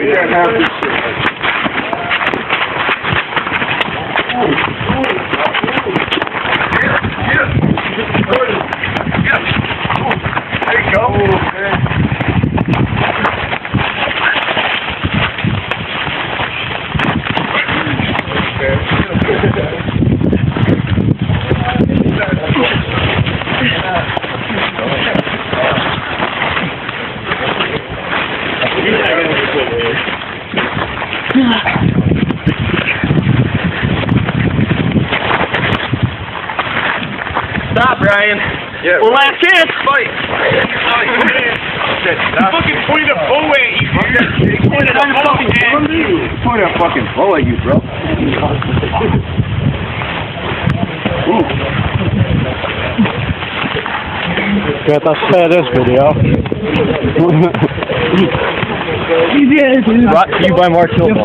You can't have this shit. There you go. Stop, Ryan. Yeah. Well, last chance. Fight. Fucking pointed a bow at you, He pointed a bow at you. Point a fucking bow at you, bro. Got to share this video. Brought to you by Mark Hilton.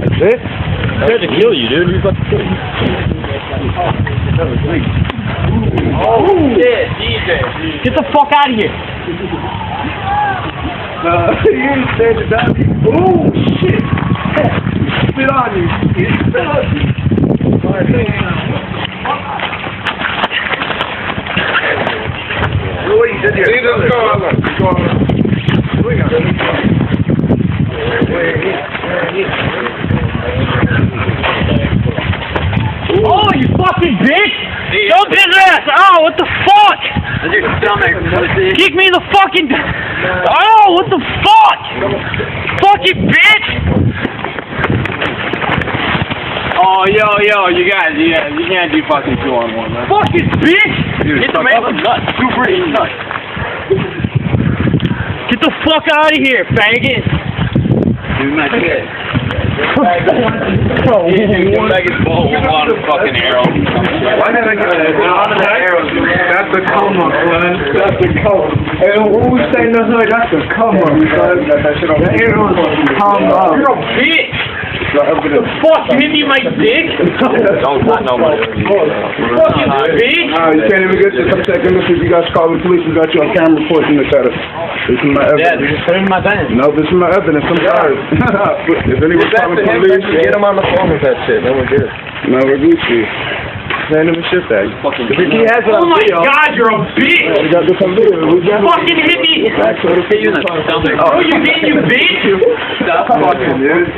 That's it? Scared to kill you, dude. You fucking Oh, shit, DJ. Get the fuck out of here. Uh, you ain't standing down. Oh, shit. Spit on you. Spit on you. What you did here? See this going Oh, you fucking bitch! Don't his ass! Oh, what the fuck? Kick me in the fucking... Oh, what the fuck? Fucking bitch! Oh, yo, yo, you guys, you guys, you can't do fucking two on one, man. Fucking bitch! Get the man nuts. Super nuts. Get the fuck out of here, faggot! Dude, my kid. Megan's ball on a fucking arrow. Why did I get that? That's the coma, son. That's the coma. Hey, who was saying no, no, that's the coma, son. The arrow's coma. You're a bitch! Fuck, you hit me in my dick? Don't, not nobody. Fucking bitch! Uh, you can't even get this. I'm taking this. If you guys call the police, we got you on camera reporting this at us. This is my Yeah, evidence. just put him in my van. No, this is my evidence. I'm sorry. if anyone calling the police, Get him on the phone with that shit, then we're good. no, we're Gucci. Ain't even shit that. Fucking If he has it Oh my video, god, you're a bitch! we got this on video. We got Fucking hit me! Back to the hit you in the stomach. Oh, you bitch, you bitch! Stop fucking, dude.